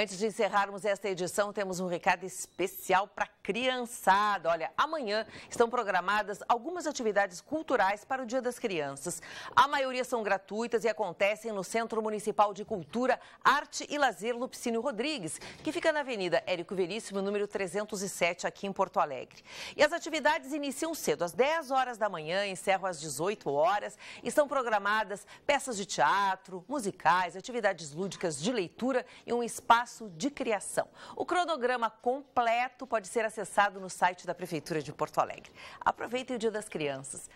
Antes de encerrarmos esta edição, temos um recado especial para criançada. Olha, amanhã estão programadas algumas atividades culturais para o Dia das Crianças. A maioria são gratuitas e acontecem no Centro Municipal de Cultura, Arte e Lazer Lupicínio Rodrigues, que fica na Avenida Érico Veríssimo, número 307, aqui em Porto Alegre. E as atividades iniciam cedo, às 10 horas da manhã, encerram às 18 horas. Estão programadas peças de teatro, musicais, atividades lúdicas de leitura e um espaço de criação. O cronograma completo pode ser acessado no site da Prefeitura de Porto Alegre. Aproveitem o Dia das Crianças.